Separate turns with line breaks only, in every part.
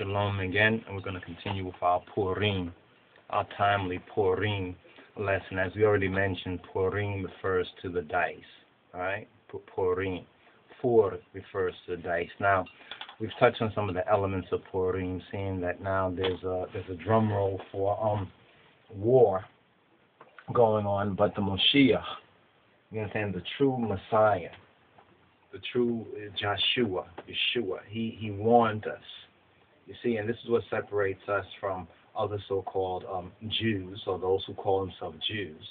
Shalom again, and we're going to continue with our Purim, our timely Purim lesson. As we already mentioned, Purim refers to the dice, right? Purim. Four refers to the dice. Now, we've touched on some of the elements of Purim, seeing that now there's a there's a drum roll for um war going on, but the Moshiach, you understand, the true Messiah, the true Joshua, Yeshua, he he warned us you see, and this is what separates us from other so-called um, Jews, or those who call themselves Jews,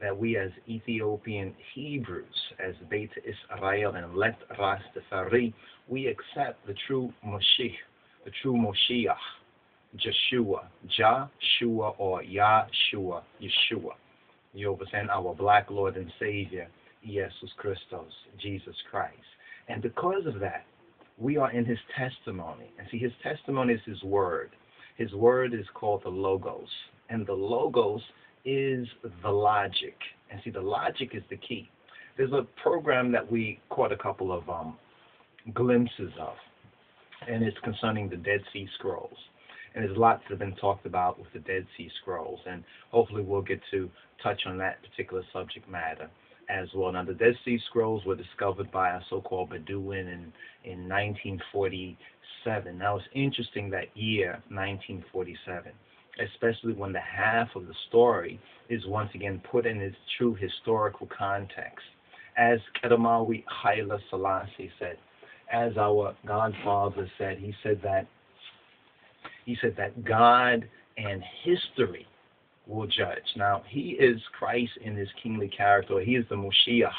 that we as Ethiopian Hebrews, as Beit Israel and Let Rastafari, we accept the true Moshiach, the true Moshiach, Joshua, Joshua or Yahshua, Yeshua. You understand our black Lord and Savior, Jesus Christos, Jesus Christ. And because of that, we are in his testimony. And see, his testimony is his word. His word is called the Logos. And the Logos is the logic. And see, the logic is the key. There's a program that we caught a couple of um, glimpses of, and it's concerning the Dead Sea Scrolls. And there's lots that have been talked about with the Dead Sea Scrolls, and hopefully we'll get to touch on that particular subject matter as well. Now, the Dead Sea Scrolls were discovered by a so-called Bedouin in, in 1947. Now, it's interesting that year, 1947, especially when the half of the story is once again put in its true historical context. As Kedamawi Haile Selassie said, as our Godfather said, he said that he said that God and history will judge. Now, he is Christ in his kingly character. He is the Moshiach.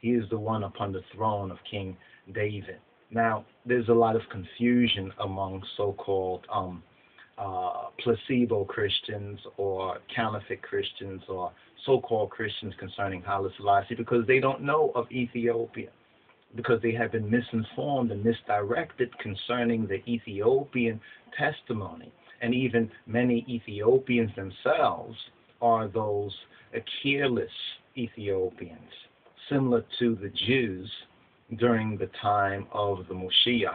He is the one upon the throne of King David. Now, there's a lot of confusion among so-called um, uh, placebo Christians or counterfeit Christians or so-called Christians concerning Haile Selassie because they don't know of Ethiopia because they have been misinformed and misdirected concerning the Ethiopian testimony and even many Ethiopians themselves are those careless Ethiopians, similar to the Jews during the time of the Moshiach,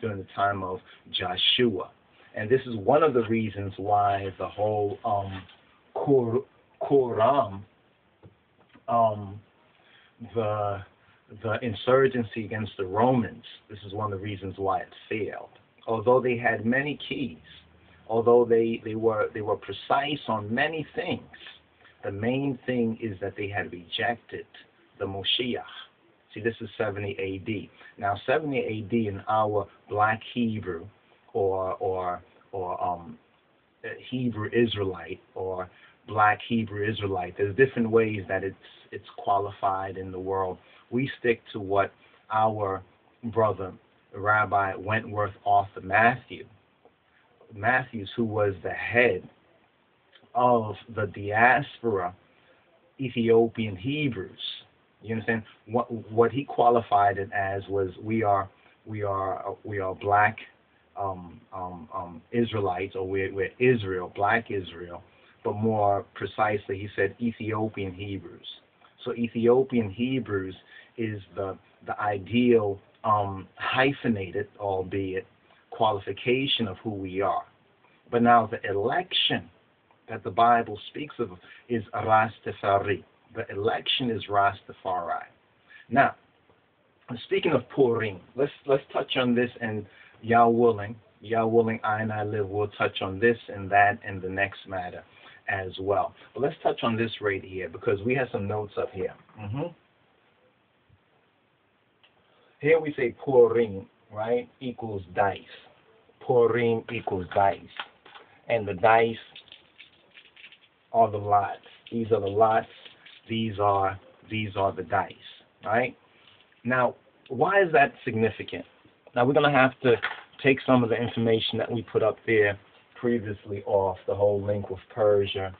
during the time of Joshua. And this is one of the reasons why the whole um, um, the the insurgency against the Romans, this is one of the reasons why it failed. Although they had many keys, although they, they were they were precise on many things, the main thing is that they had rejected the Moshiach. See, this is 70 AD. Now, 70 AD in our Black Hebrew, or or or um, Hebrew Israelite, or Black Hebrew Israelite. There's different ways that it's it's qualified in the world. We stick to what our brother Rabbi Wentworth Arthur Matthew Matthews, who was the head of the diaspora Ethiopian Hebrews. You understand what what he qualified it as was we are we are we are black um, um, um, Israelites or we're, we're Israel, black Israel, but more precisely he said Ethiopian Hebrews. So Ethiopian Hebrews is the the ideal um, hyphenated, albeit qualification of who we are. But now the election that the Bible speaks of is Rastafari. The election is Rastafari. Now, speaking of Purim, let's let's touch on this and Yah willing, Yah willing, I and I live will touch on this and that and the next matter as well. But let's touch on this right here because we have some notes up here. Mm-hmm. Here we say Purim, right, equals dice. Purim equals dice. And the dice are the lots. These are the lots. These are these are the dice. Right? Now, why is that significant? Now we're gonna have to take some of the information that we put up there previously off, the whole link with Persia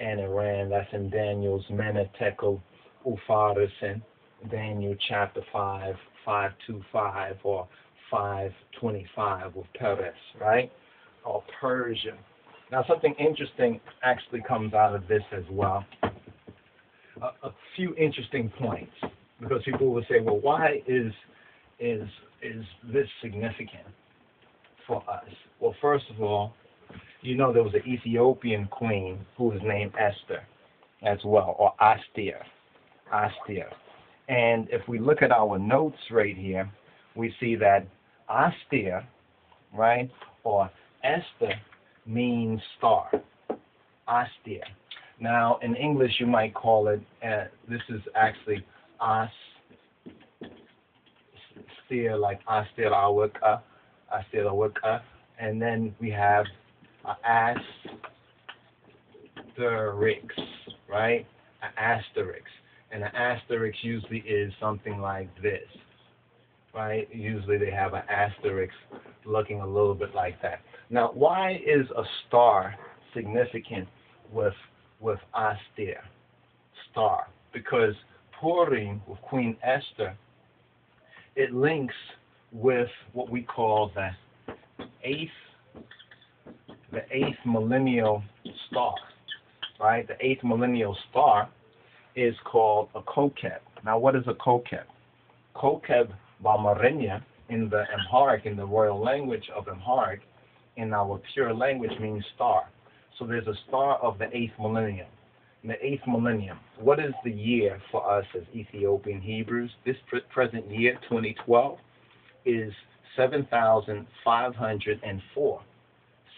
and Iran. That's in Daniel's Menetekel Upharsin, Daniel chapter 5, 525, or 525 with Peres, right? Or Persia. Now, something interesting actually comes out of this as well. A, a few interesting points, because people will say, well, why is is is this significant for us? Well, first of all, you know there was an Ethiopian queen who was named Esther as well, or Aster. Aster. And if we look at our notes right here, we see that Aster, right, or Esther means star. Aster. Now, in English, you might call it, uh, this is actually As, steer, like Aster Aweke, Aster Aweke, and then we have uh, Asterix, right? An asterisk. And an asterisk usually is something like this, right? Usually they have an asterisk looking a little bit like that. Now, why is a star significant with with Aster, star? Because Purim with Queen Esther, it links with what we call the eighth the eighth millennial star, right? The eighth millennial star is called a Kokeb. Now, what is a Kokeb? Kokeb Balmarenya in the Amharic, in the royal language of Amharic, in our pure language means star. So there's a star of the eighth millennium. In the eighth millennium, what is the year for us as Ethiopian Hebrews? This present year, 2012, is 7,504.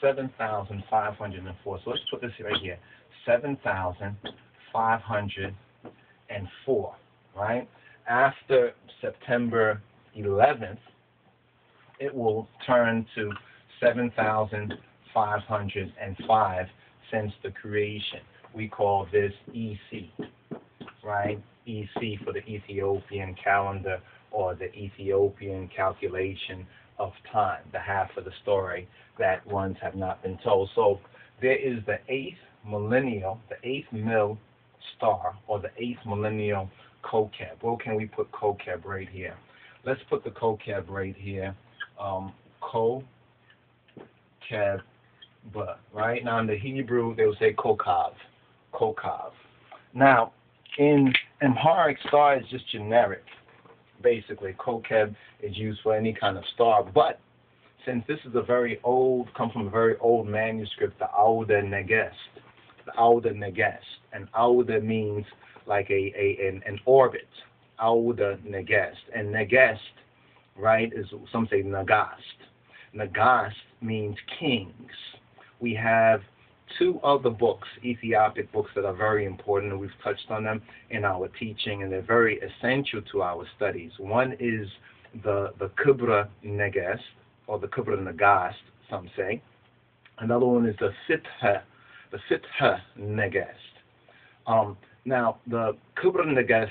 7,504. So let's put this right here. 7,504, right? After September 11th, it will turn to 7,505 since the creation. We call this EC, right? EC for the Ethiopian calendar or the Ethiopian calculation of time, the half of the story that ones have not been told. So there is the eighth millennial, the eighth mil star, or the eighth millennial Kokeb. Where can we put Kokeb right here? Let's put the Kokeb right here. Um, Kokeb, right? Now in the Hebrew, they will say Kokav. Kokav. Now, in Amharic, star is just generic basically. Kokeb is used for any kind of star. But since this is a very old, come from a very old manuscript, the Auda Negest, the Auda Negest, and Auda means like a, a an, an orbit, Auda Negest, and Negest, right, is some say Nagast. Nagast means kings. We have two other books, Ethiopic books, that are very important, we've touched on them in our teaching, and they're very essential to our studies. One is the, the Kebra Negest, or the Kebra Nagast, some say. Another one is the Fetha, the Fetha Negest. Um, now, the Kebra Negest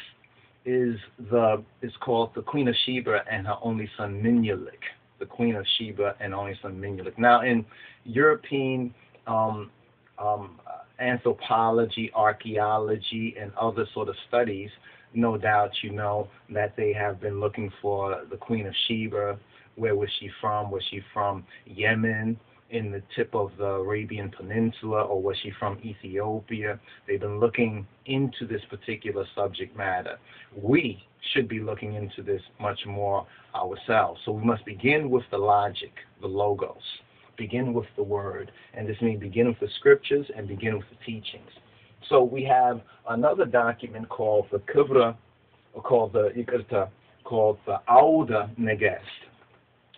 is the is called the Queen of Sheba and her only son Menelik, the Queen of Sheba and only son Menelik. Now, in European um, um, anthropology, archaeology, and other sort of studies, no doubt you know that they have been looking for the Queen of Sheba. Where was she from? Was she from Yemen? In the tip of the Arabian Peninsula, or was she from Ethiopia? They've been looking into this particular subject matter. We should be looking into this much more ourselves. So we must begin with the logic, the logos begin with the word. And this means begin with the scriptures and begin with the teachings. So we have another document called the Kubra, or called the Ikrta, called the Auda Negest.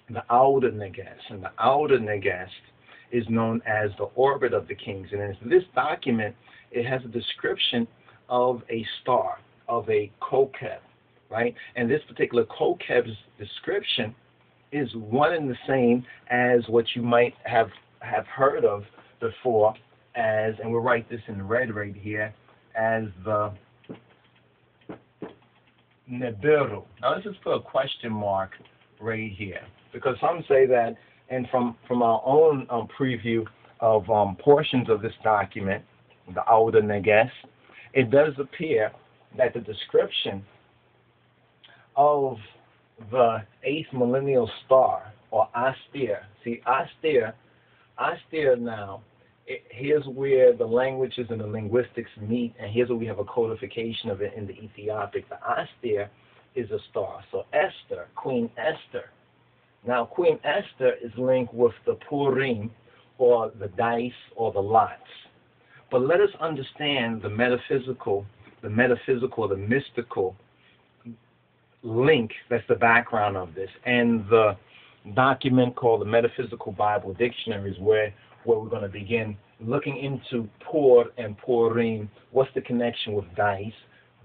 The Auda Negest. And the Auda Negest is known as the orbit of the kings. And in this document, it has a description of a star, of a Kokeb, right? And this particular Kokeb's description is one and the same as what you might have have heard of before as, and we'll write this in red right here, as the Nibiru. Now this is for a question mark right here, because some say that, and from, from our own um, preview of um, portions of this document, the Auda Neges, it does appear that the description of the eighth millennial star, or Astir, See, Astir, Astir now, it, here's where the languages and the linguistics meet, and here's where we have a codification of it in the Ethiopic. The Astir is a star. So Esther, Queen Esther, Now, Queen Esther is linked with the Purim, or the dice, or the lots. But let us understand the metaphysical, the metaphysical, the mystical link that's the background of this. And the document called the Metaphysical Bible Dictionary is where, where we're going to begin looking into Pur and Purim. What's the connection with dice?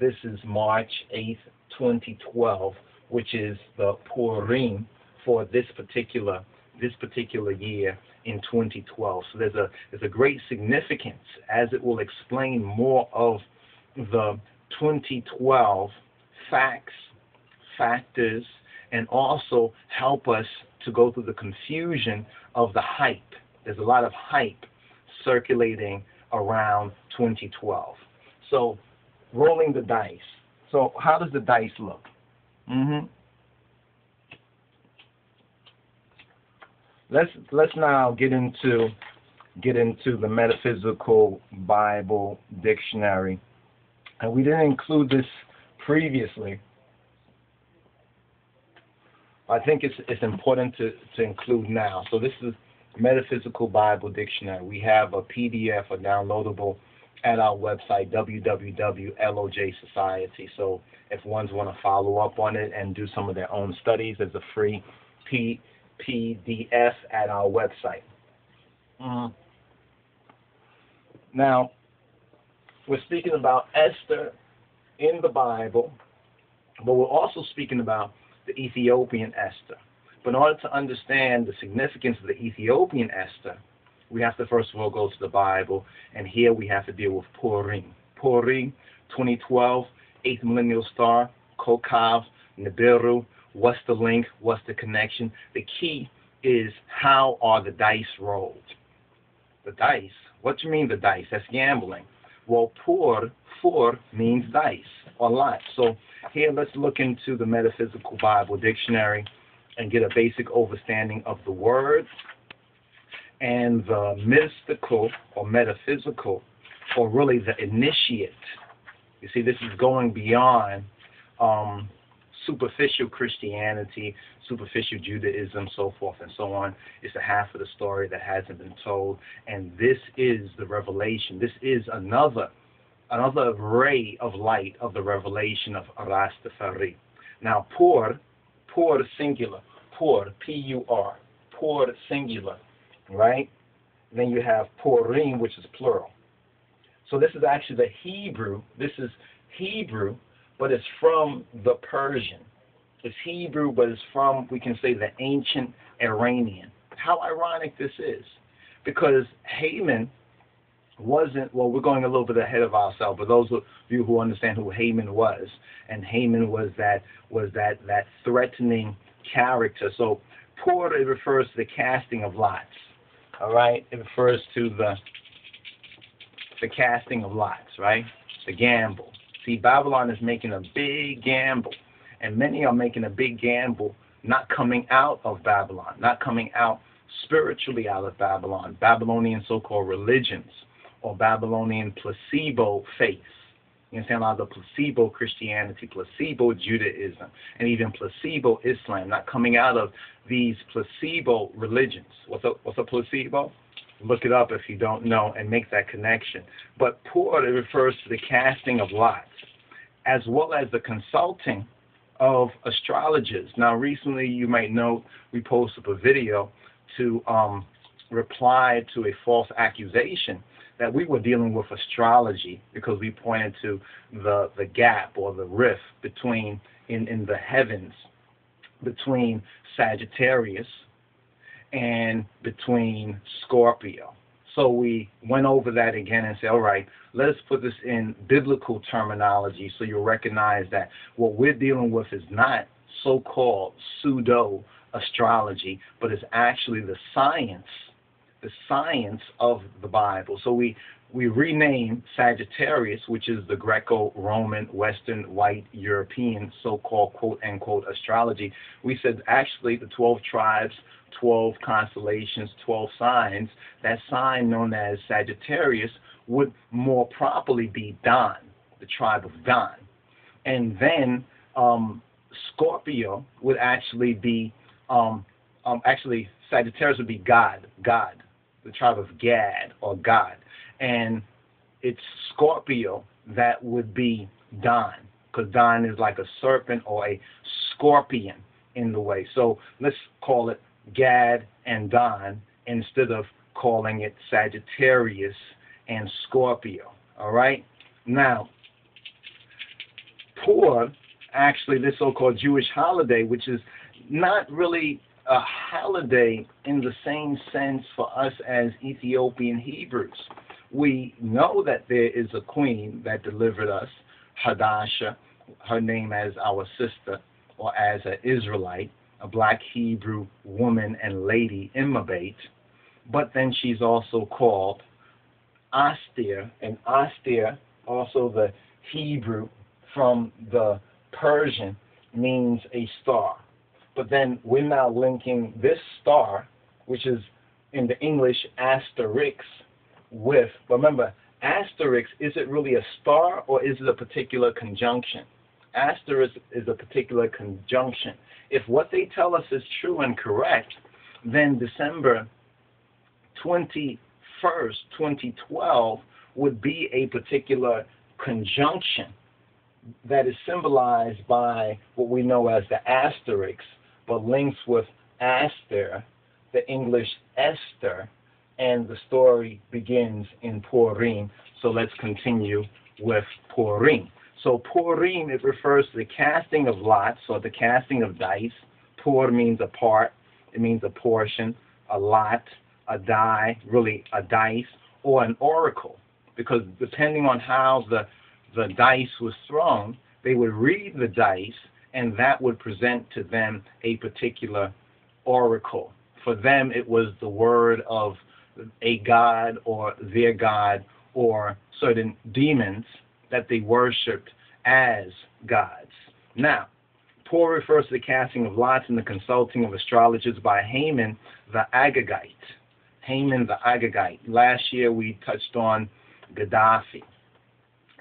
This is March 8th, 2012, which is the Purim for this particular this particular year in 2012. So there's a there's a great significance as it will explain more of the 2012 facts, factors, and also help us to go through the confusion of the hype. There's a lot of hype circulating around 2012. So rolling the dice. So how does the dice look? Mm-hmm. Let's let's now get into get into the metaphysical Bible dictionary. And we didn't include this previously. I think it's it's important to, to include now. So this is Metaphysical Bible Dictionary. We have a PDF, a downloadable at our website, www.loj Society. So if ones want to follow up on it and do some of their own studies, there's a free P, PDF at our website. Mm. Now, we're speaking about Esther in the Bible, but we're also speaking about the Ethiopian Esther. But in order to understand the significance of the Ethiopian Esther, we have to first of all go to the Bible, and here we have to deal with Purim. Purim, 2012, 8th millennial star, Kokav, Nibiru. What's the link? What's the connection? The key is how are the dice rolled? The dice? What do you mean the dice? That's gambling. Well, Pur, Fur means dice or lot. So here let's look into the Metaphysical Bible Dictionary and get a basic understanding of the words and the mystical or metaphysical, or really the initiate. You see, this is going beyond um, superficial Christianity, superficial Judaism, so forth and so on. It's a half of the story that hasn't been told, and this is the revelation. This is another another ray of light of the revelation of Rastafari. Now, Pur, Pur singular, Pur, P-U-R, Pur singular right? Then you have Purim, which is plural. So this is actually the Hebrew. This is Hebrew, but it's from the Persian. It's Hebrew, but it's from, we can say, the ancient Iranian. How ironic this is. Because Haman wasn't, well, we're going a little bit ahead of ourselves, but those of you who understand who Haman was, and Haman was that, was that, that threatening character. So Pur, it refers to the casting of lots. All right, it refers to the the casting of lots, right? The gamble. See, Babylon is making a big gamble, and many are making a big gamble not coming out of Babylon, not coming out spiritually out of Babylon, Babylonian so-called religions or Babylonian placebo faith. You understand a lot of the placebo Christianity, placebo Judaism, and even placebo Islam, not coming out of these placebo religions. What's a, what's a placebo? Look it up if you don't know and make that connection. But Pur refers to the casting of lots, as well as the consulting of astrologers. Now, recently, you might know we posted a video to um, reply to a false accusation that we were dealing with astrology because we pointed to the the gap or the rift between in, in the heavens between Sagittarius and between Scorpio. So we went over that again and said, all right, let's put this in biblical terminology so you'll recognize that what we're dealing with is not so called pseudo astrology, but it's actually the science the science of the Bible. So we we rename Sagittarius, which is the Greco-Roman, Western, white, European, so-called quote unquote astrology. We said actually the 12 tribes, 12 constellations, 12 signs. That sign known as Sagittarius would more properly be Dan, the tribe of Dan. and then um, Scorpio would actually be um, um, actually, Sagittarius would be God, God, the tribe of Gad or God. And it's Scorpio that would be Dan, because Dan is like a serpent or a scorpion in the way. So let's call it Gad and Dan instead of calling it Sagittarius and Scorpio. All right? Now, Purim, actually, this so called Jewish holiday, which is not really a holiday in the same sense for us as Ethiopian Hebrews. We know that there is a queen that delivered us, Hadasha, her name as our sister, or as an Israelite, a black Hebrew woman and lady, Imabate. But then she's also called Astir, and Astir, also the Hebrew from the Persian, means a star. But then we're now linking this star, which is in the English asterisk, with, remember, asterisk, is it really a star or is it a particular conjunction? Asterisk is a particular conjunction. If what they tell us is true and correct, then December 21st, 2012 would be a particular conjunction that is symbolized by what we know as the asterisk, but links with Aster, the English Esther, and the story begins in Purim. So let's continue with Purim. So Purim, it refers to the casting of lots or the casting of dice. Pur means a part, it means a portion, a lot, a die, really a dice, or an oracle. Because depending on how the, the dice was thrown, they would read the dice and that would present to them a particular oracle. For them, it was the word of a god or their god or certain demons that they worshipped as gods. Now, Pur refers to the casting of lots and the consulting of astrologers by Haman the Agagite. Haman the Agagite. Last year we touched on Gaddafi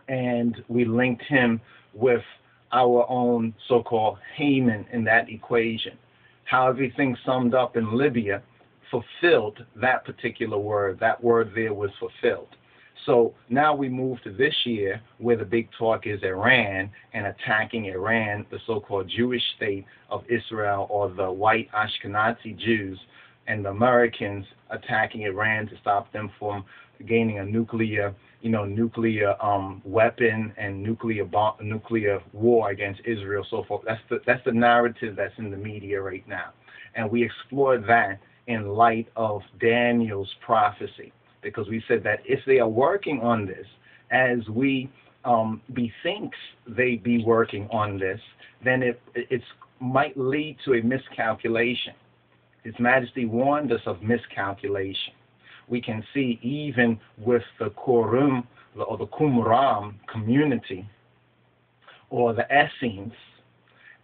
and we linked him with our own so called Haman in that equation. How everything summed up in Libya fulfilled that particular word. That word there was fulfilled. So now we move to this year where the big talk is Iran and attacking Iran, the so called Jewish state of Israel, or the white Ashkenazi Jews, and the Americans attacking Iran to stop them from gaining a nuclear, you know, nuclear um, weapon and nuclear bomb, nuclear war against Israel, so forth. That's the that's the narrative that's in the media right now, and we explore that in light of Daniel's prophecy because we said that if they are working on this, as we um, bethinks they be working on this, then it it's might lead to a miscalculation. His Majesty warned us of miscalculation. We can see even with the Qurum or the Qumran community or the Essenes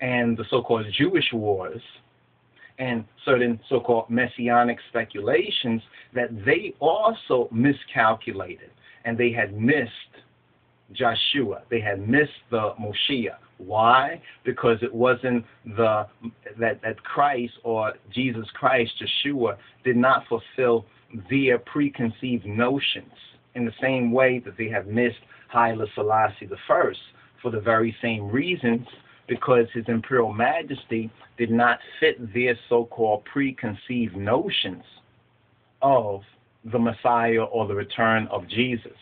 and the so-called Jewish wars and certain so-called messianic speculations that they also miscalculated and they had missed Joshua. They had missed the Moshiach. Why? Because it wasn't the that that Christ or Jesus Christ, Joshua, did not fulfill their preconceived notions in the same way that they have missed Haile Selassie I for the very same reasons because his imperial majesty did not fit their so-called preconceived notions of the Messiah or the return of Jesus.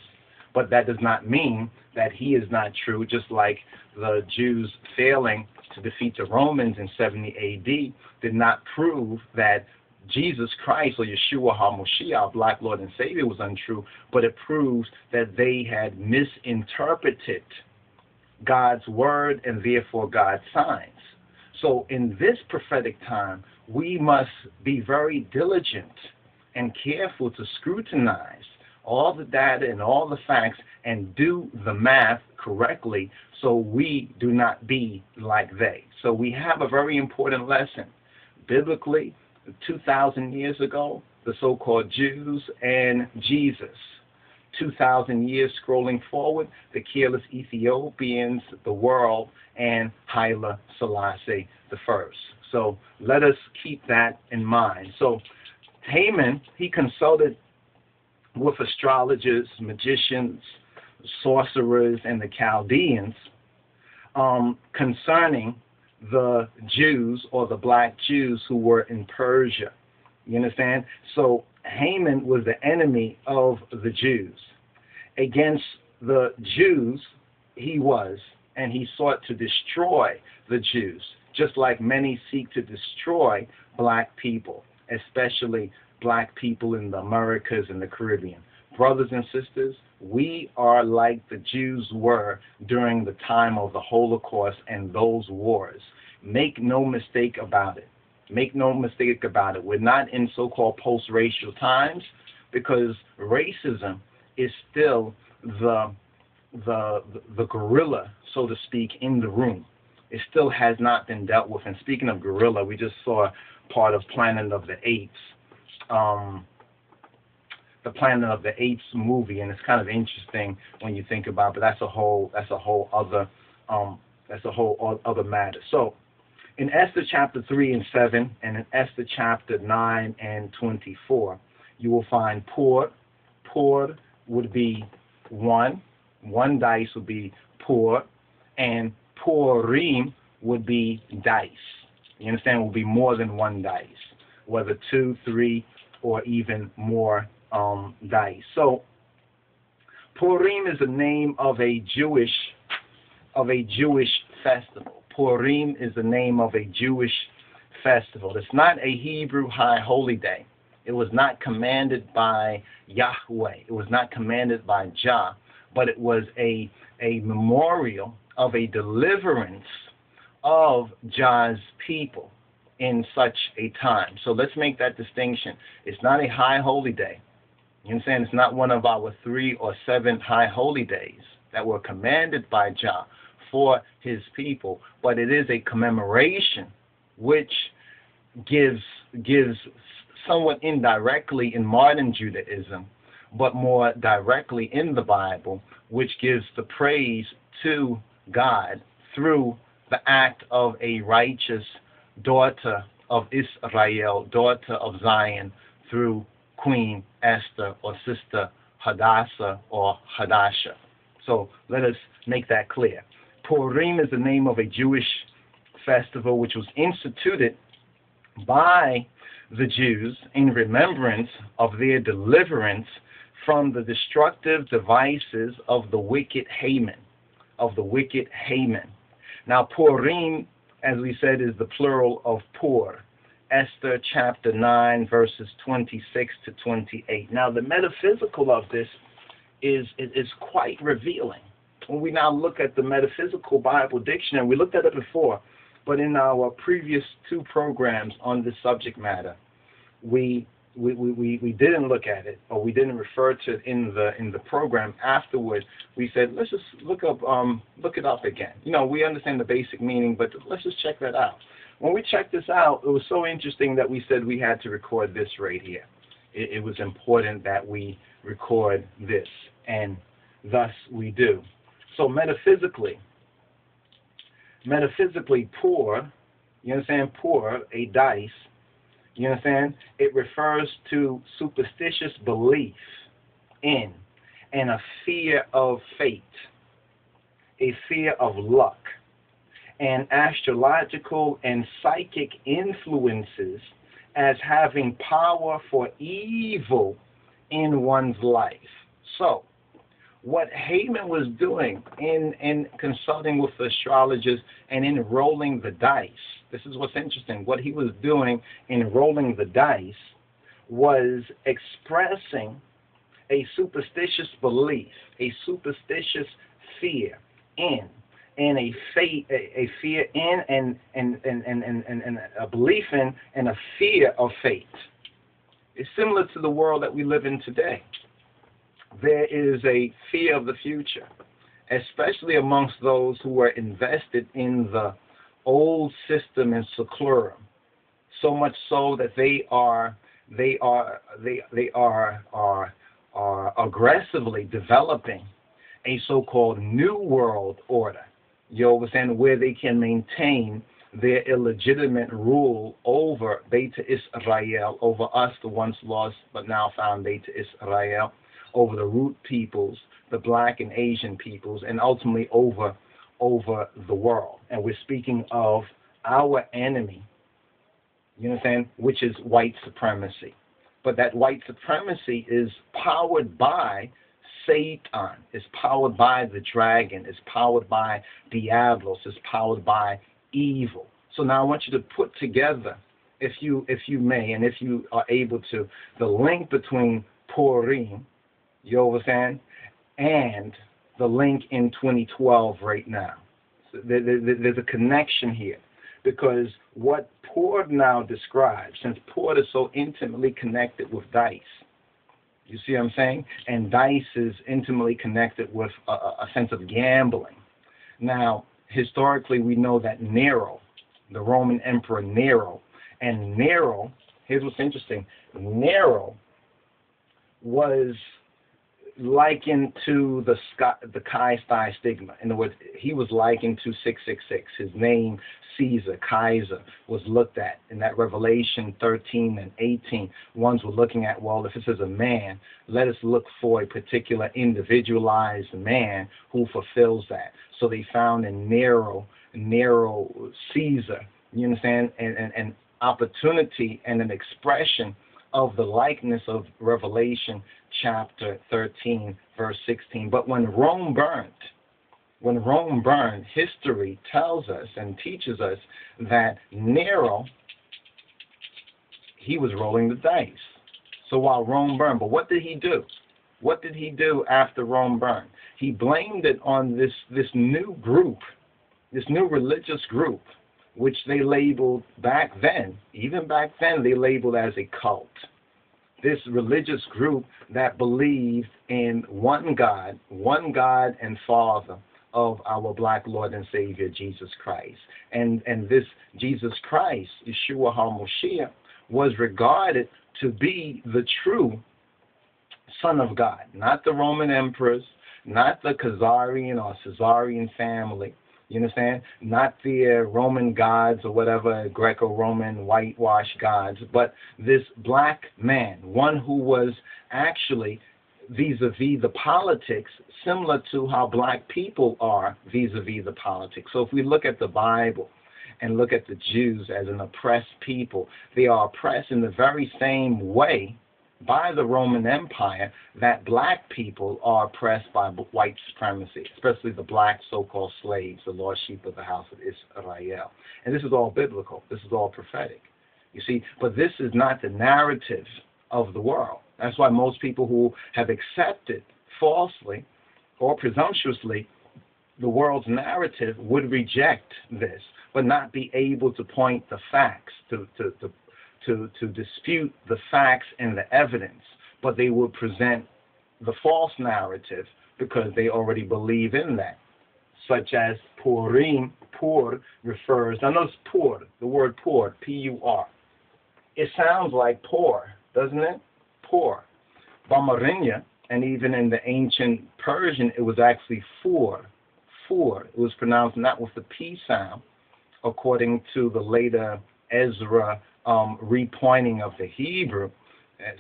But that does not mean that he is not true, just like the Jews failing to defeat the Romans in 70 AD did not prove that Jesus Christ or Yeshua HaMoshiach, Black Lord and Savior, was untrue, but it proves that they had misinterpreted God's word and therefore God's signs. So in this prophetic time, we must be very diligent and careful to scrutinize all the data and all the facts and do the math correctly so we do not be like they. So we have a very important lesson. Biblically, 2,000 years ago, the so called Jews and Jesus 2,000 years scrolling forward, the careless Ethiopians, the world, and Haile Selassie first. So let us keep that in mind. So Haman, he consulted with astrologers, magicians, sorcerers, and the Chaldeans um, concerning the Jews or the black Jews who were in Persia. You understand? So Haman was the enemy of the Jews. Against the Jews, he was, and he sought to destroy the Jews, just like many seek to destroy black people, especially black people in the Americas and the Caribbean. Brothers and sisters, we are like the Jews were during the time of the Holocaust and those wars. Make no mistake about it. Make no mistake about it. We're not in so called post racial times because racism is still the, the, the gorilla, so to speak, in the room. It still has not been dealt with. And speaking of gorilla, we just saw part of Planet of the Apes. Um, the Planet of the Apes movie, and it's kind of interesting when you think about. It, but that's a whole that's a whole other um, that's a whole other matter. So in Esther chapter 3 and 7, and in Esther chapter 9 and 24, you will find poor. Poor would be one. One dice would be poor. And purim would be dice. You understand? It will be more than one dice, whether two, three, or even more um. So Purim is the name of a Jewish of a Jewish festival. Purim is the name of a Jewish festival. It's not a Hebrew high holy day. It was not commanded by Yahweh. It was not commanded by Jah, but it was a, a memorial of a deliverance of Jah's people in such a time. So let's make that distinction. It's not a high holy day. You understand? It's not one of our three or seven high holy days that were commanded by Jah for his people, but it is a commemoration which gives gives somewhat indirectly in modern Judaism, but more directly in the Bible, which gives the praise to God through the act of a righteous daughter of Israel, daughter of Zion, through Queen Esther or Sister Hadassah or Hadasha. So let us make that clear. Purim is the name of a Jewish festival which was instituted by the Jews in remembrance of their deliverance from the destructive devices of the wicked Haman, of the wicked Haman. Now, Purim, as we said, is the plural of Pur. Esther chapter 9, verses 26 to 28. Now, the metaphysical of this is, is quite revealing. When we now look at the Metaphysical Bible Dictionary, we looked at it before, but in our previous two programs on this subject matter, we we, we, we didn't look at it or we didn't refer to it in the in the program afterwards we said let's just look up um look it up again. You know we understand the basic meaning but let's just check that out when we checked this out it was so interesting that we said we had to record this right here. It, it was important that we record this and thus we do. So metaphysically, metaphysically poor, you understand, poor, a dice, you understand, it refers to superstitious belief in and a fear of fate, a fear of luck, and astrological and psychic influences as having power for evil in one's life. So, what Haman was doing in, in consulting with astrologers and in rolling the dice, this is what's interesting. What he was doing in rolling the dice was expressing a superstitious belief, a superstitious fear in, and a faith, a, fear in, and and, and, and, and, and a belief in, and a fear of fate. It's similar to the world that we live in today there is a fear of the future, especially amongst those who are invested in the old system in seclurum, so much so that they are they are they they are are are aggressively developing a so-called new world order. You understand where they can maintain their illegitimate rule over Beta Israel, over us, the once lost but now found Beta Israel, over the root peoples, the black and Asian peoples, and ultimately over over the world. And we're speaking of our enemy, you understand, which is white supremacy. But that white supremacy is powered by Satan, is powered by the dragon, is powered by Diablos, is powered by evil. So now I want you to put together, if you if you may, and if you are able to, the link between Purim, you understand, and the link in 2012 right now. So there, there, there's a connection here because what Pur now describes, since Pur is so intimately connected with dice, you see what I'm saying? And dice is intimately connected with a, a sense of gambling. Now, historically, we know that Nero, the Roman Emperor Nero, and Nero, here's what's interesting Nero was likened to the the Chi Xi stigma. In other words, he was likened to 666. His name, Caesar, Kaiser, was looked at in that Revelation 13 and 18. Ones were looking at, well, if this is a man, let us look for a particular individualized man who fulfills that. So they found in Nero, Nero, Caesar, you understand, and, and, and opportunity and an expression of the likeness of Revelation chapter 13, verse 16. But when Rome burnt, when Rome burned, history tells us and teaches us that Nero, he was rolling the dice. So while Rome burned, but what did he do? What did he do after Rome burned? He blamed it on this, this new group, this new religious group, which they labeled back then, even back then, they labeled as a cult this religious group that believed in one God, one God and Father of our black Lord and Savior Jesus Christ. And and this Jesus Christ, Yeshua HaMoshiach, was regarded to be the true Son of God, not the Roman emperors, not the Khazarian or Caesarian family, you understand? Not the uh, Roman gods or whatever, Greco Roman whitewashed gods, but this black man, one who was actually vis a vis the politics, similar to how black people are vis a vis the politics. So if we look at the Bible, and look at the Jews as an oppressed people. They are oppressed in the very same way by the Roman Empire that black people are oppressed by white supremacy, especially the black so-called slaves, the lost sheep of the house of Israel. And this is all biblical. This is all prophetic. You see, but this is not the narrative of the world. That's why most people who have accepted falsely or presumptuously the world's narrative would reject this, but not be able to point the facts, to, to, to to, to dispute the facts and the evidence, but they would present the false narrative because they already believe in that. Such as Purim, Pur refers, now notice Pur, the word Pur, P-U-R. It sounds like poor, doesn't it? Poor. Bamarinya, and even in the ancient Persian, it was actually Fur. Fur. It was pronounced not with the P sound, according to the later Ezra um, repointing of the Hebrew.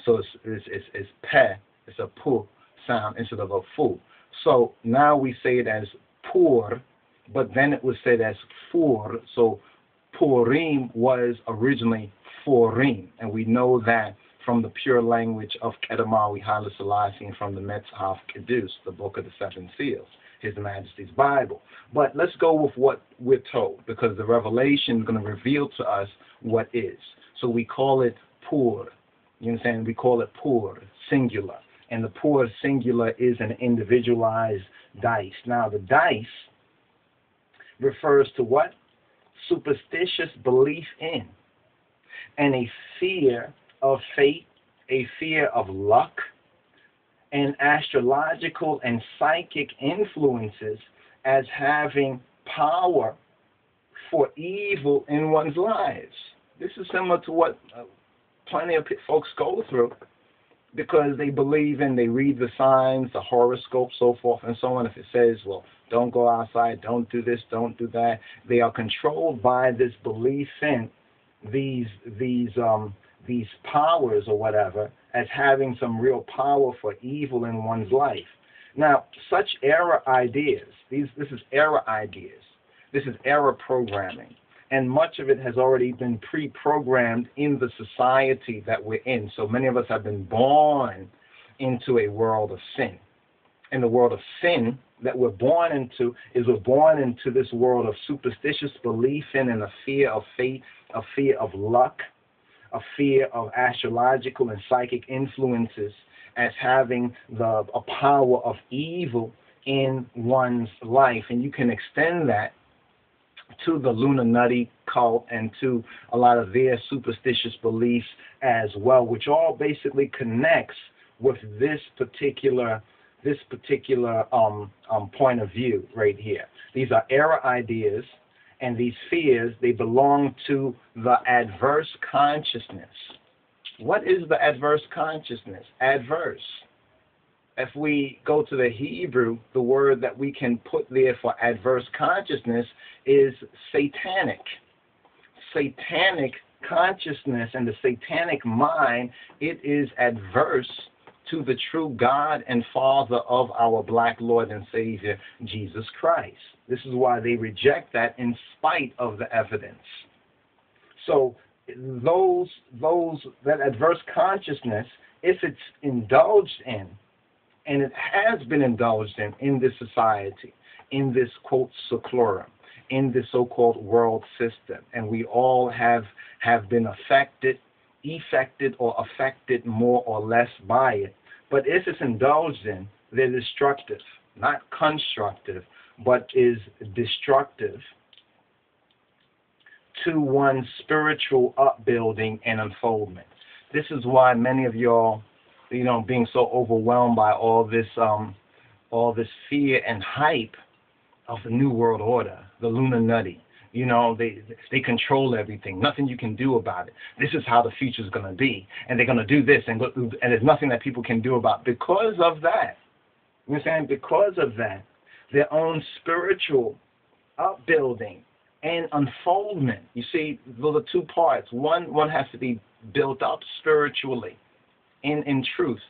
So it's, it's, it's, it's pe, it's a pu sound instead of a fu. So now we say it as pur, but then it was said as fur. So Purim was originally forim, and we know that from the pure language of Kedemawi Haile Selassie and from the Metzhaf Kedus, the book of the seven seals. His Majesty's Bible. But let's go with what we're told because the revelation is going to reveal to us what is. So we call it pur. You understand? We call it pur, singular. And the pur singular is an individualized dice. Now, the dice refers to what? Superstitious belief in and a fear of fate, a fear of luck, and astrological and psychic influences as having power for evil in one's lives. This is similar to what uh, plenty of folks go through because they believe in, they read the signs, the horoscope, so forth and so on. If it says, well, don't go outside, don't do this, don't do that. They are controlled by this belief in these these um these powers or whatever as having some real power for evil in one's life. Now, such error ideas, these this is error ideas. This is error programming. And much of it has already been pre programmed in the society that we're in. So many of us have been born into a world of sin. And the world of sin that we're born into is we're born into this world of superstitious belief in and a fear of fate, a fear of luck, a fear of astrological and psychic influences as having the a power of evil in one's life. And you can extend that to the Luna Nutty cult and to a lot of their superstitious beliefs as well, which all basically connects with this particular this particular um, um, point of view right here. These are error ideas, and these fears they belong to the adverse consciousness. What is the adverse consciousness? Adverse. If we go to the Hebrew, the word that we can put there for adverse consciousness is satanic. Satanic consciousness and the satanic mind, it is adverse to the true God and Father of our black Lord and Savior, Jesus Christ. This is why they reject that in spite of the evidence. So those those that adverse consciousness, if it's indulged in, and it has been indulged in in this society, in this quote seclorum, in this so-called world system, and we all have have been affected, affected or affected more or less by it. But if it's indulged in, they're destructive, not constructive, but is destructive to one's spiritual upbuilding and unfoldment. This is why many of y'all, you know, being so overwhelmed by all this, um, all this fear and hype of the New World Order, the Illuminati. You know, they they control everything. Nothing you can do about it. This is how the future is going to be, and they're going to do this, and and there's nothing that people can do about it. because of that. You understand? Because of that, their own spiritual upbuilding and unfoldment. You see, those are two parts. One, one has to be built up spiritually, in in truth,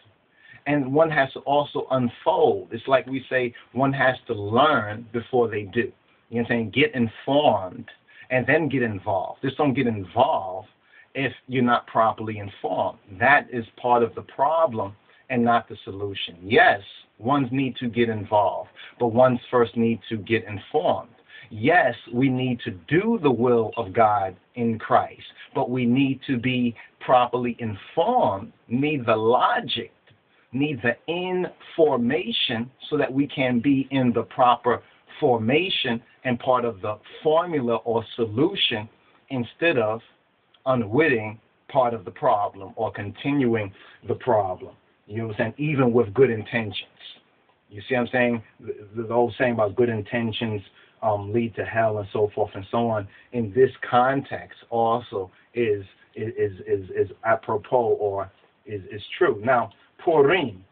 and one has to also unfold. It's like we say, one has to learn before they do. You know what I'm saying? Get informed and then get involved. Just don't get involved if you're not properly informed. That is part of the problem and not the solution. Yes, ones need to get involved, but ones first need to get informed yes, we need to do the will of God in Christ, but we need to be properly informed, need the logic, need the information so that we can be in the proper formation and part of the formula or solution instead of unwitting part of the problem or continuing the problem. You know what I'm saying? Even with good intentions. You see what I'm saying? The, the old saying about good intentions um, lead to hell and so forth and so on. In this context, also is is is is apropos or is is true. Now, Purim,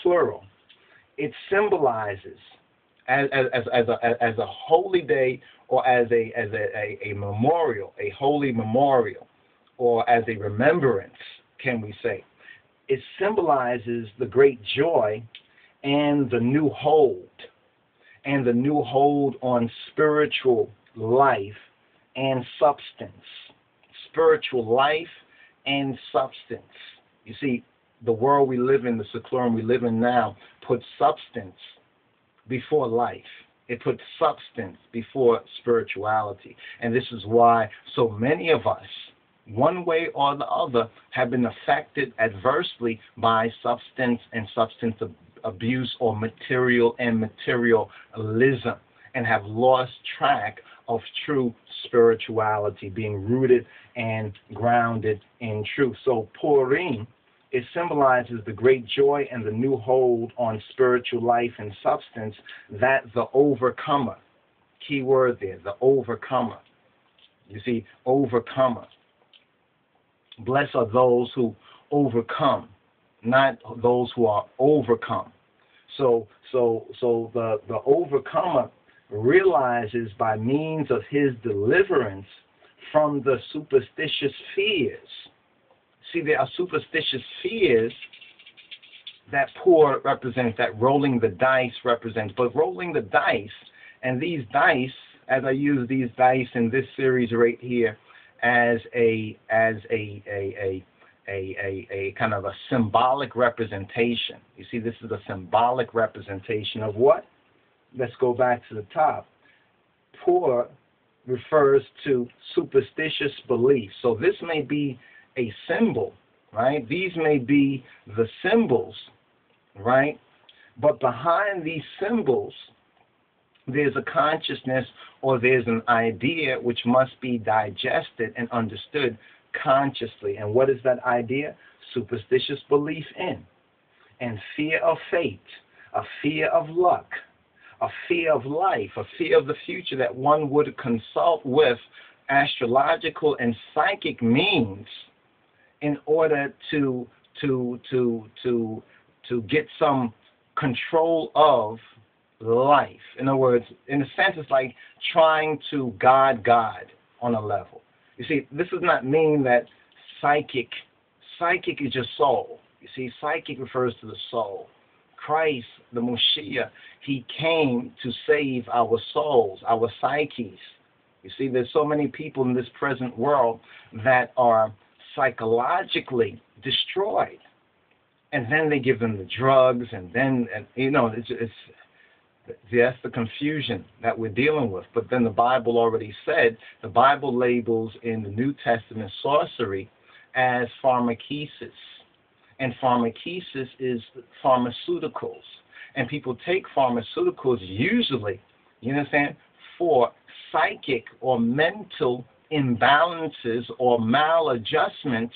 plural, it symbolizes as as as a as a holy day or as a as a, a, a memorial, a holy memorial, or as a remembrance, can we say? It symbolizes the great joy and the new hold and the new hold on spiritual life and substance. Spiritual life and substance. You see, the world we live in, the seclorum we live in now, puts substance before life. It puts substance before spirituality. And this is why so many of us, one way or the other, have been affected adversely by substance and substance abuse or material and materialism and have lost track of true spirituality, being rooted and grounded in truth. So Purim, it symbolizes the great joy and the new hold on spiritual life and substance that the overcomer, key word there, the overcomer. You see, overcomer. Blessed are those who overcome not those who are overcome. So so so the the overcomer realizes by means of his deliverance from the superstitious fears. See, there are superstitious fears that Pur represents, that rolling the dice represents. But rolling the dice, and these dice, as I use these dice in this series right here, as a as a a a a, a, a kind of a symbolic representation. You see, this is a symbolic representation of what? Let's go back to the top. Pur refers to superstitious beliefs. So this may be a symbol, right? These may be the symbols, right? But behind these symbols, there's a consciousness or there's an idea which must be digested and understood consciously. And what is that idea? Superstitious belief in, and fear of fate, a fear of luck, a fear of life, a fear of the future that one would consult with astrological and psychic means in order to to to to to get some control of life. In other words, in a sense, it's like trying to guide God on a level. You see, this does not mean that psychic, psychic is just soul. You see, psychic refers to the soul. Christ, the Moshiach, he came to save our souls, our psyches. You see, there's so many people in this present world that are psychologically destroyed. And then they give them the drugs, and then, and, you know, it's, it's that's the confusion that we're dealing with. But then the Bible already said, the Bible labels in the New Testament sorcery as pharmakesis. And pharmakesis is pharmaceuticals. And people take pharmaceuticals usually, you understand, for psychic or mental imbalances or maladjustments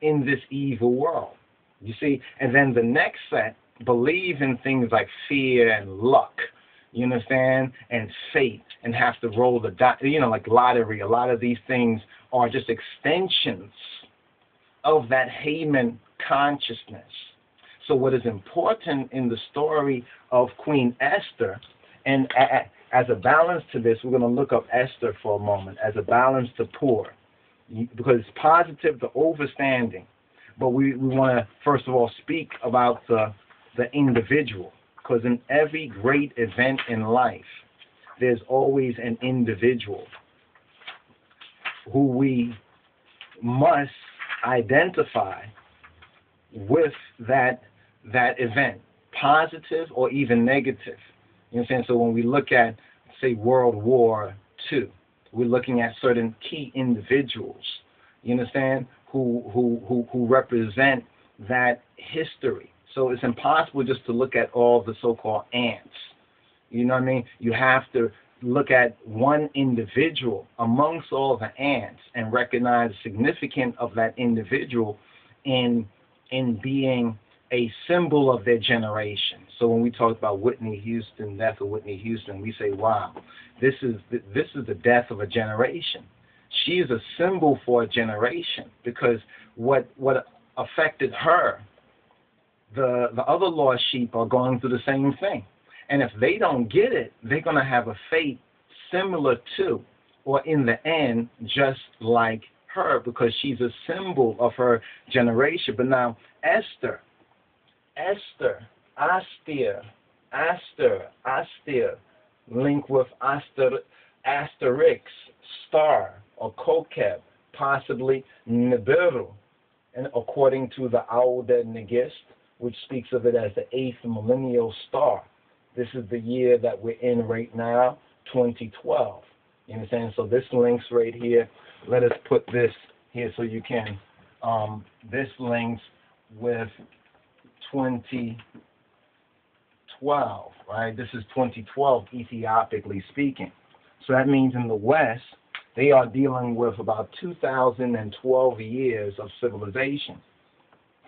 in this evil world. You see, and then the next set believe in things like fear and luck, you understand, and fate, and have to roll the die, you know, like lottery. A lot of these things are just extensions of that Haman consciousness. So, what is important in the story of Queen Esther, and as a balance to this, we're going to look up Esther for a moment as a balance to Pur, because it's positive, the overstanding. But we, we want to first of all speak about the the individual. Because in every great event in life, there's always an individual who we must identify with that that event, positive or even negative. You know what I'm saying? So when we look at, say, World War II, we're looking at certain key individuals. You understand? Who who who who represent that history. So it's impossible just to look at all the so-called ants. You know what I mean? You have to look at one individual amongst all the ants and recognize the significance of that individual in in being a symbol of their generation. So when we talk about Whitney Houston, death of Whitney Houston, we say, "Wow, this is the, this is the death of a generation." She is a symbol for a generation because what what affected her the, the other lost sheep are going through the same thing. And if they don't get it, they're going to have a fate similar to, or in the end, just like her, because she's a symbol of her generation. But now, Esther, Esther, Astir, Aster, Astir, link with Aster, Asterix, star, or Kokeb, possibly Nibiru, and according to the Aude Negist, which speaks of it as the eighth millennial star. This is the year that we're in right now, 2012. You understand? So this links right here. Let us put this here so you can. Um, this links with 2012, right? This is 2012, Ethiopically speaking. So that means in the West, they are dealing with about 2012 years of civilization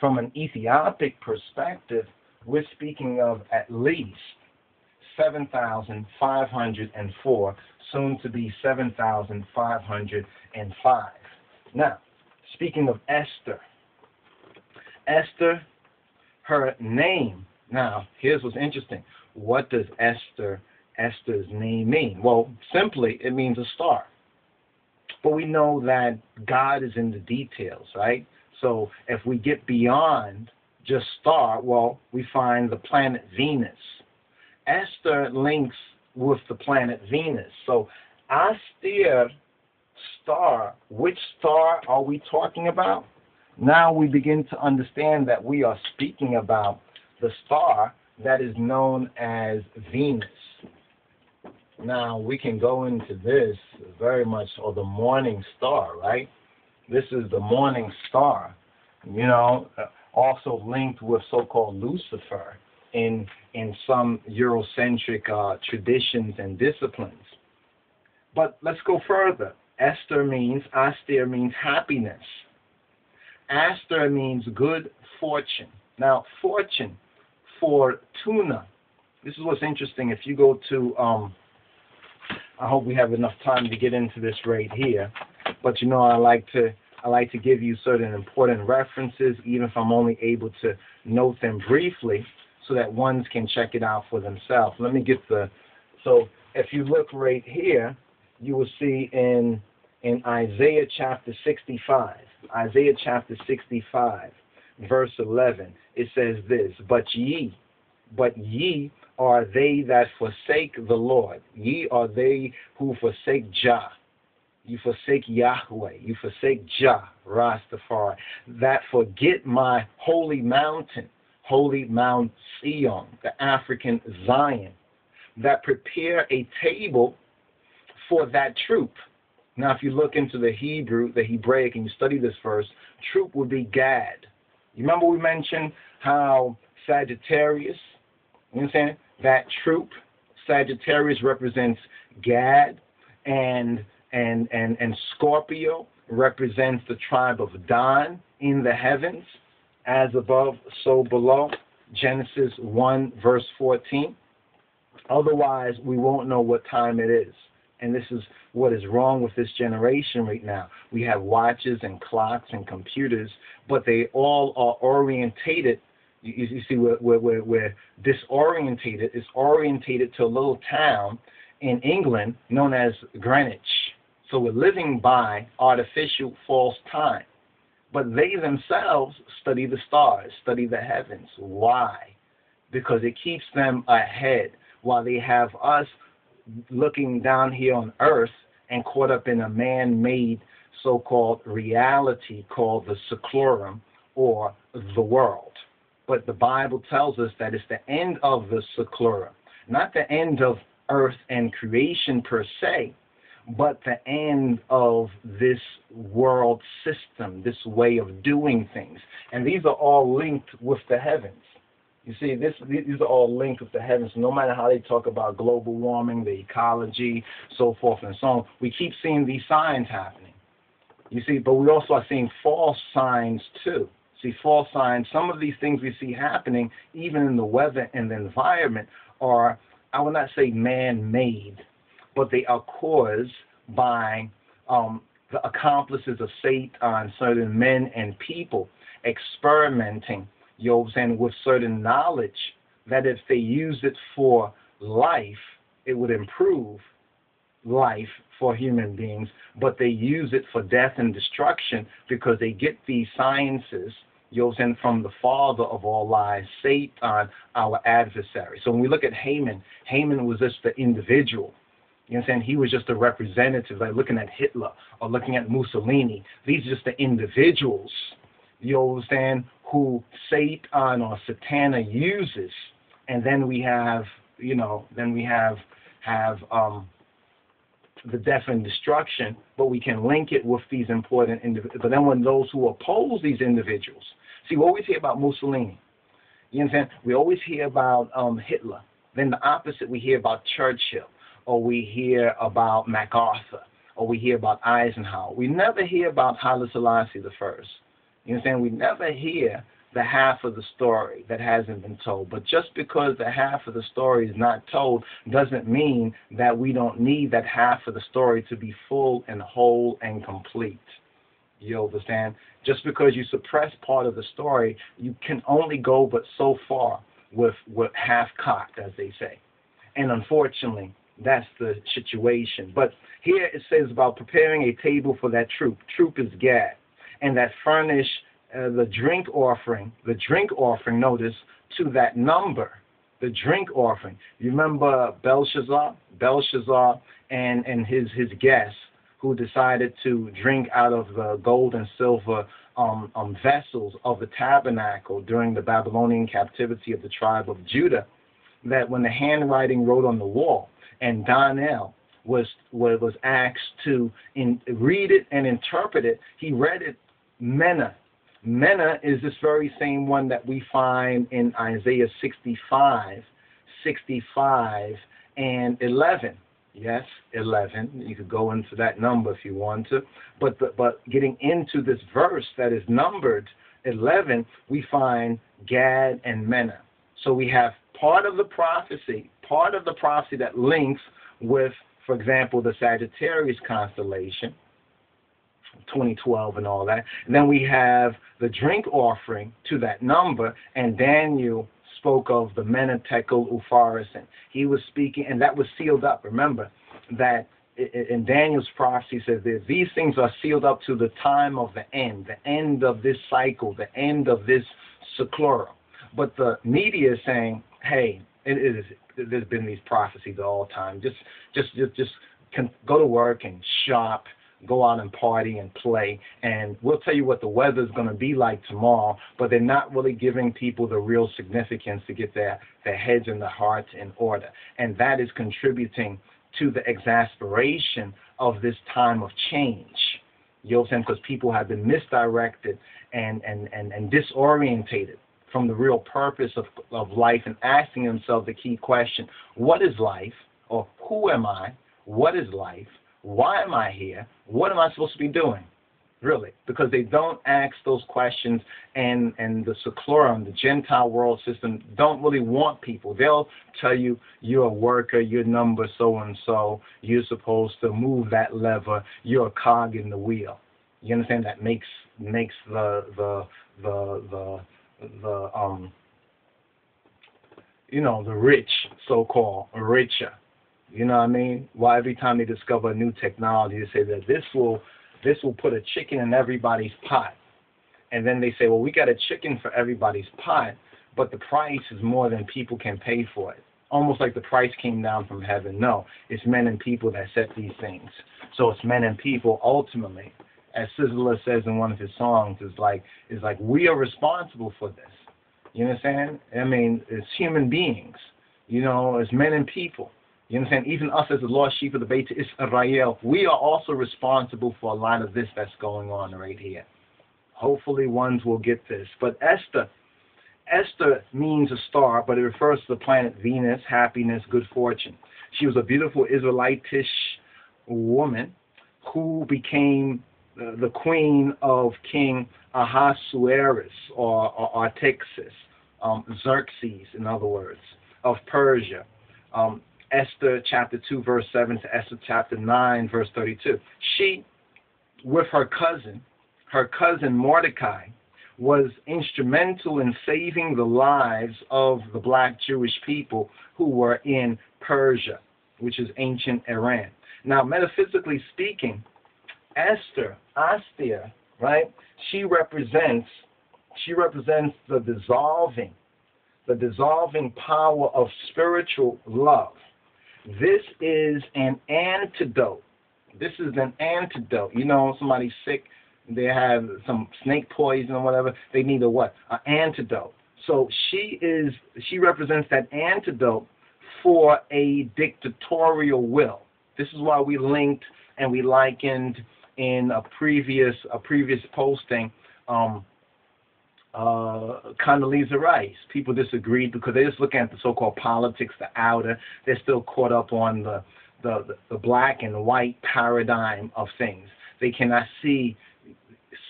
from an Ethiopic perspective, we're speaking of at least 7,504, soon to be 7,505. Now, speaking of Esther, Esther, her name Now, here's what's interesting. What does Esther Esther's name mean? Well, simply it means a star. But we know that God is in the details, right? So if we get beyond just star, well, we find the planet Venus. Esther links with the planet Venus. So Aster star, which star are we talking about? Now we begin to understand that we are speaking about the star that is known as Venus. Now we can go into this very much, or the morning star, right? This is the morning star, you know, also linked with so-called Lucifer in in some Eurocentric uh, traditions and disciplines. But let's go further. Esther means, Aster means happiness. Aster means good fortune. Now, fortune, fortuna. This is what's interesting. If you go to, um, I hope we have enough time to get into this right here. But you know, I like to I like to give you certain important references, even if I'm only able to note them briefly, so that ones can check it out for themselves. Let me get the so if you look right here, you will see in in Isaiah chapter 65, Isaiah chapter 65, verse 11, it says this, But ye, but ye are they that forsake the Lord. Ye are they who forsake Jah. You forsake Yahweh. You forsake Jah, Rastafari. That forget my holy mountain, holy Mount Zion, the African Zion. That prepare a table for that troop. Now, if you look into the Hebrew, the Hebraic, and you study this verse, troop would be Gad. You remember we mentioned how Sagittarius, you understand, that troop, Sagittarius represents Gad, and and and and Scorpio represents the tribe of Dan in the heavens, as above, so below. Genesis 1, verse 14. Otherwise, we won't know what time it is and this is what is wrong with this generation right now. We have watches and clocks and computers, but they all are orientated. You, you see, we're, we're, we're disorientated. It's orientated to a little town in England known as Greenwich. So we're living by artificial false time. But they themselves study the stars, study the heavens. Why? Because it keeps them ahead while they have us looking down here on earth and caught up in a man made so called reality called the seclorum or the world. But the Bible tells us that it's the end of the seclorum, not the end of earth and creation per se, but the end of this world system, this way of doing things. And these are all linked with the heavens. You see, this these are all linked with the heavens. No matter how they talk about global warming, the ecology, so forth and so on, we keep seeing these signs happening. You see, but we also are seeing false signs too. See, false signs. Some of these things we see happening, even in the weather and the environment, are I will not say man-made, but they are caused by um, the accomplices of Satan, certain men and people experimenting you know saying, with certain knowledge that if they use it for life, it would improve life for human beings, but they use it for death and destruction because they get these sciences, you know, saying, from the father of all lies, Satan, our adversary. So when we look at Haman, Haman was just the individual. You know what I'm saying? He was just a representative, like looking at Hitler or looking at Mussolini. These are just the individuals, you I'm saying, who Satan or Satana uses, and then we have, you know, then we have have um, the death and destruction, but we can link it with these important individuals. But then when those who oppose these individuals, see, we always hear about Mussolini. You understand? We always hear about um, Hitler. Then the opposite, we hear about Churchill, or we hear about MacArthur, or we hear about Eisenhower. We never hear about Haile Selassie the first. You understand? We never hear the half of the story that hasn't been told. But just because the half of the story is not told doesn't mean that we don't need that half of the story to be full and whole and complete. You understand? Just because you suppress part of the story, you can only go but so far. with with half cocked, as they say. And unfortunately, that's the situation. But here it says about preparing a table for that troop. Troop is Gad. And that furnish uh, the drink offering, the drink offering, notice, to that number. The drink offering. You remember Belshazzar? Belshazzar and, and his, his guests who decided to drink out of the gold and silver um, um, vessels of the tabernacle during the Babylonian captivity of the tribe of Judah, that when the handwriting wrote on the wall, and Daniel was was asked to in, read it and interpret it, he read it Mena. Mena is this very same one that we find in Isaiah 65, 65, and 11. Yes, 11. You could go into that number if you want to. But, the, but getting into this verse that is numbered 11, we find Gad and Mena. So we have part of the prophecy, part of the prophecy that links with, for example, the Sagittarius constellation, 2012 and all that. And then we have the drink offering to that number, and Daniel spoke of the Menetekel Upharsin. He was speaking, and that was sealed up. Remember that in Daniel's prophecy says that these things are sealed up to the time of the end, the end of this cycle, the end of this seclorum. But the media is saying, hey, it is, there's been these prophecies all the time. Just, just, just, just go to work and shop go out and party and play. And we'll tell you what the weather's going to be like tomorrow, but they're not really giving people the real significance to get their, their heads and their hearts in order. And that is contributing to the exasperation of this time of change. You know what I'm saying? Because people have been misdirected and, and, and, and disorientated from the real purpose of, of life and asking themselves the key question what is life? Or who am I? What is life? Why am I here? What am I supposed to be doing? Really, because they don't ask those questions, and and the seclorum, the Gentile world system, don't really want people. They'll tell you you're a worker, you're number so and so, you're supposed to move that lever, you're a cog in the wheel. You understand? That makes makes the the the the the um you know the rich so called richer you know what I mean? Why every time they discover a new technology, they say that this will this will put a chicken in everybody's pot, and then they say, well, we got a chicken for everybody's pot, but the price is more than people can pay for it. Almost like the price came down from heaven. No, it's men and people that set these things. So it's men and people ultimately, as Sizzla says in one of his songs, is like is like we are responsible for this. You understand? I mean, it's human beings. You know, as men and people. You understand? Even us as the lost sheep of the Beit Israel, we are also responsible for a lot of this that's going on right here. Hopefully, ones will get this. But Esther, Esther means a star, but it refers to the planet Venus, happiness, good fortune. She was a beautiful Israelitish woman who became the queen of King Ahasuerus or, or Artaxerxes, um, Xerxes, in other words, of Persia. Um, Esther chapter 2, verse 7 to Esther chapter 9, verse 32. She, with her cousin, her cousin Mordecai, was instrumental in saving the lives of the black Jewish people who were in Persia, which is ancient Iran. Now, metaphysically speaking, Esther, Astia, right? She represents she represents the dissolving, the dissolving power of spiritual love. This is an antidote. This is an antidote. You know, somebody's sick, they have some snake poison or whatever. They need a what? An antidote. So she is. She represents that antidote for a dictatorial will. This is why we linked and we likened in a previous a previous posting um, uh, Condoleezza Rice. People disagreed because they're just looking at the so-called politics, the outer. They're still caught up on the, the, the black and white paradigm of things. They cannot see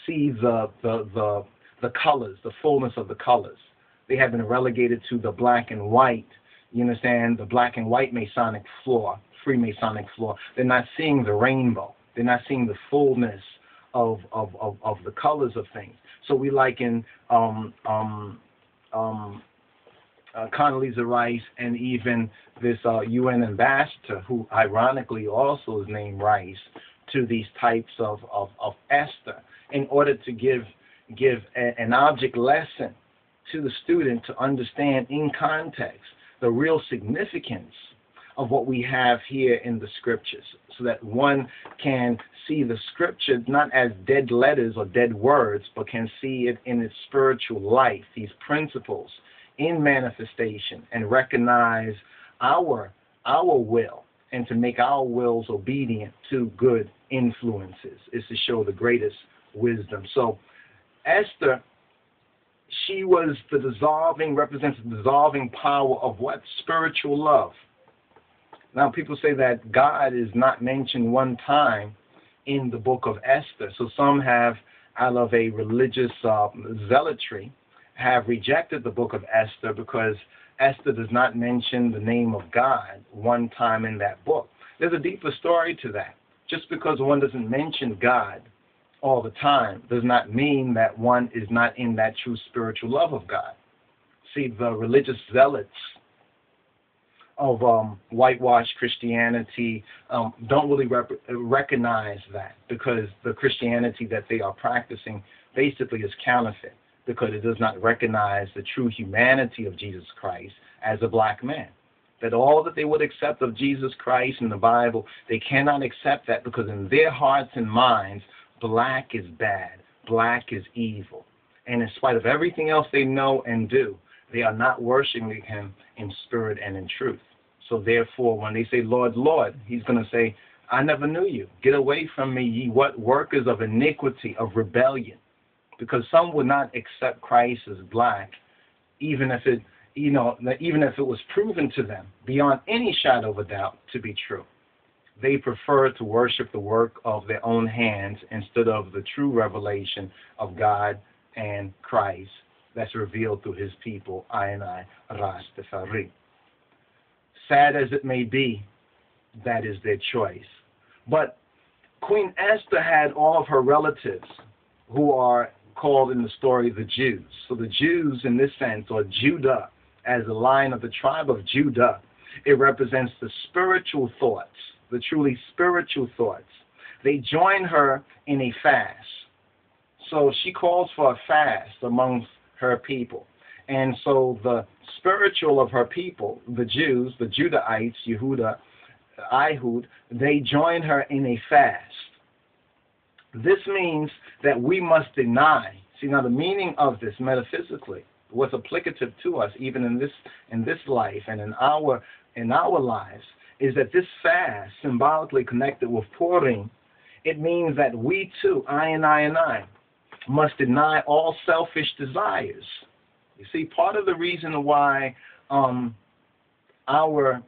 see the, the, the, the colors, the fullness of the colors. They have been relegated to the black and white, you understand, the black and white Masonic floor, Freemasonic floor. They're not seeing the rainbow. They're not seeing the fullness of, of, of, of the colors of things. So we liken um, um, um,
uh, Condoleezza Rice and even this uh, UN ambassador, who ironically also is named Rice, to these types of, of, of Esther in order to give give a, an object lesson to the student to understand in context the real significance of what we have here in the scriptures so that one can see the scripture not as dead letters or dead words but can see it in its spiritual life these principles in manifestation and recognize our our will and to make our wills obedient to good influences is to show the greatest wisdom so esther she was the dissolving, represents the dissolving power of what? Spiritual love. Now, people say that God is not mentioned one time in the book of Esther. So some have, out of a religious uh, zealotry, have rejected the book of Esther because Esther does not mention the name of God one time in that book. There's a deeper story to that. Just because one doesn't mention God all the time does not mean that one is not in that true spiritual love of God. See, the religious zealots of um, whitewashed Christianity um, don't really rep- recognize that because the Christianity that they are practicing basically is counterfeit because it does not recognize the true humanity of Jesus Christ as a black man. That all that they would accept of Jesus Christ in the Bible, they cannot accept that because in their hearts and minds, black is bad, black is evil. And in spite of everything else they know and do, they are not worshiping him in spirit and in truth. So therefore, when they say, Lord, Lord, he's going to say, I never knew you. Get away from me, ye what workers of iniquity, of rebellion. Because some would not accept Christ as black, even if it, you know, even if it was proven to them beyond any shadow of a doubt to be true they prefer to worship the work of their own hands instead of the true revelation of God and Christ that's revealed to his people, I and I, Rastafari. Sad as it may be, that is their choice. But Queen Esther had all of her relatives who are called in the story the Jews. So the Jews, in this sense, or Judah, as a line of the tribe of Judah, it represents the spiritual thoughts the truly spiritual thoughts. They join her in a fast. So she calls for a fast amongst her people. And so the spiritual of her people, the Jews, the Judahites, Yehuda, Ihud, they join her in a fast. This means that we must deny. See now the meaning of this metaphysically, what's applicative to us even in this in this life and in our in our lives is that this fast, symbolically connected with Purim, it means that we too, I and I and I, must deny all selfish desires. You see, part of the reason why um, our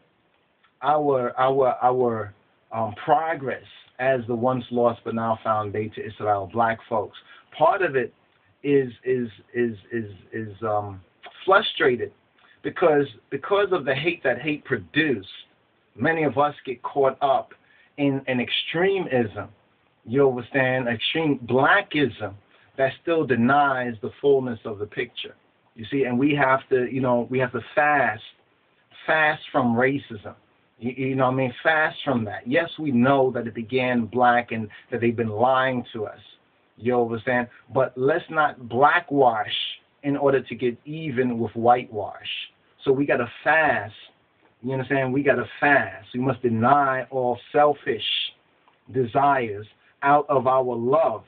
our our our um, progress as the once lost but now found Beta Israel black folks, part of it is is is is is um, frustrated because because of the hate that hate produced many of us get caught up in an extremism. You understand? Extreme blackism that still denies the fullness of the picture. You see, and we have to, you know, we have to fast, fast from racism. You, you know, I mean, fast from that. Yes, we know that it began black and that they've been lying to us. You understand? But let's not blackwash in order to get even with whitewash. So we got to fast you understand? We got to fast. We must deny all selfish desires out of our love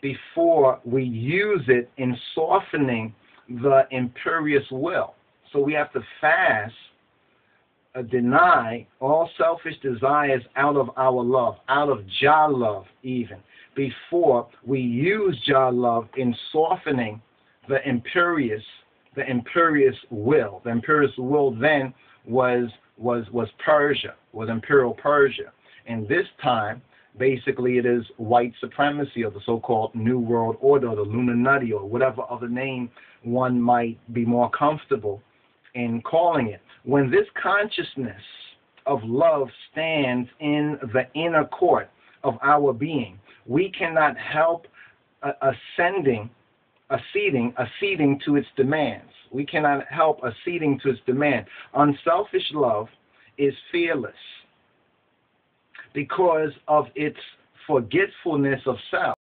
before we use it in softening the imperious will. So we have to fast, uh, deny all selfish desires out of our love, out of Jah love, even, before we use Jah love in softening the imperious, the imperious will. The imperious will then was was was Persia, was imperial Persia. And this time, basically, it is white supremacy or the so-called New World Order, or the Illuminati, or whatever other name one might be more comfortable in calling it. When this consciousness of love stands in the inner court of our being, we cannot help uh, ascending acceding, acceding to its demands. We cannot help acceding to its demand. Unselfish love is fearless because of its forgetfulness of self.